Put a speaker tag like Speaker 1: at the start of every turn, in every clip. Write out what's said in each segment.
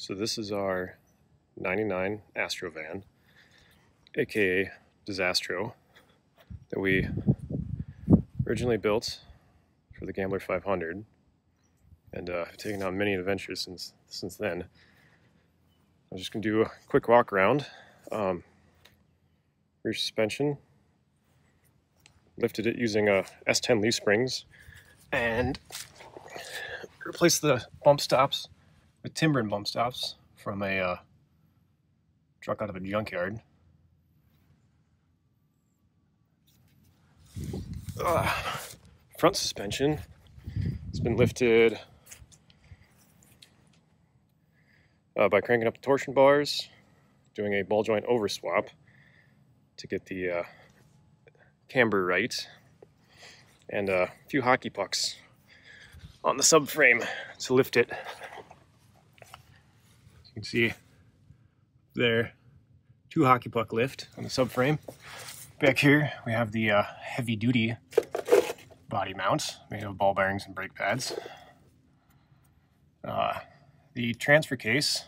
Speaker 1: So this is our 99 Astrovan, aka Disastro, that we originally built for the Gambler 500 and uh, taken on many adventures since since then. I'm just gonna do a quick walk around. Um, rear suspension, lifted it using a S10 leaf springs, and replaced the bump stops with Timbren bump stops from a uh, truck out of a junkyard. Uh, front suspension—it's been lifted uh, by cranking up the torsion bars, doing a ball joint over swap to get the uh, camber right, and a few hockey pucks on the subframe to lift it can see there, two hockey puck lift on the subframe. Back here, we have the uh, heavy duty body mount made of ball bearings and brake pads. Uh, the transfer case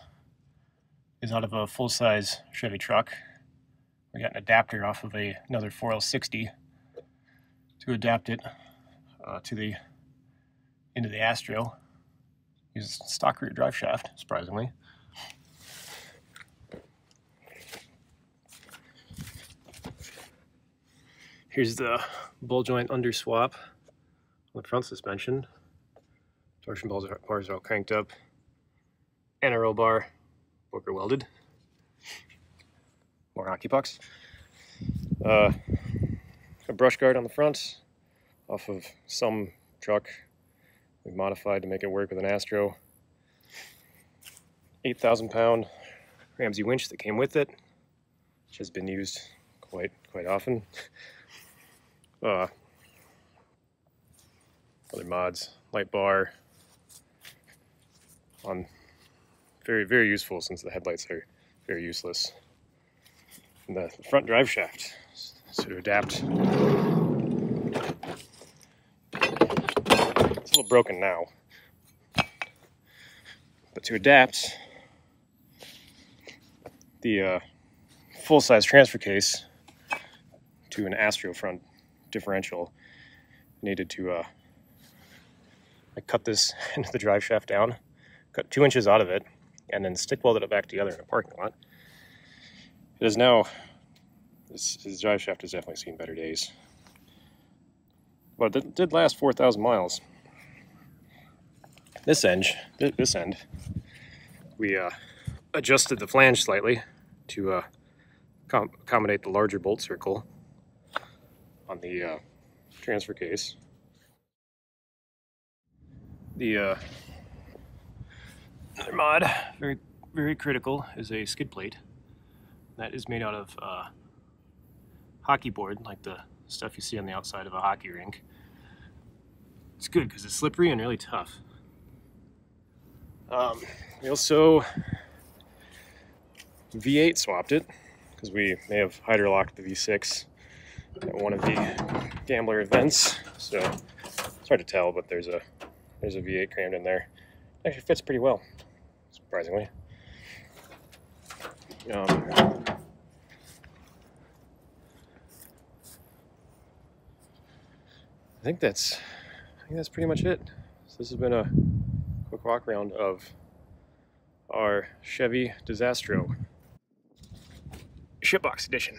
Speaker 1: is out of a full-size Chevy truck. We got an adapter off of a, another 4L60 to adapt it uh, to the into the Astro. Use stock rear drive shaft, surprisingly. Here's the ball joint under swap on the front suspension. Torsion bars are, bars are all cranked up. And bar, Booker welded. More hockey pucks. Uh, a brush guard on the front off of some truck we modified to make it work with an Astro. 8,000 pound Ramsey winch that came with it, which has been used quite quite often. Uh, other mods, light bar, on very very useful since the headlights are very useless. And the front drive shaft, so to adapt. It's a little broken now, but to adapt the uh, full-size transfer case to an Astro front differential. Needed to uh, I cut this into the drive shaft down, cut two inches out of it, and then stick welded it back together in a parking lot. It is now, this, this drive shaft has definitely seen better days. But it did last 4,000 miles. This end, this end, we uh, adjusted the flange slightly to uh, accommodate the larger bolt circle on the uh, transfer case. The uh, other mod, very very critical, is a skid plate. That is made out of uh, hockey board, like the stuff you see on the outside of a hockey rink. It's good because it's slippery and really tough. Um, we also V8 swapped it because we may have hydrolocked the V6 at one of the gambler events. So it's hard to tell, but there's a there's a V8 crammed in there. It actually fits pretty well, surprisingly. Um, I think that's I think that's pretty much it. So this has been a quick walk around of our Chevy Disastro shipbox edition.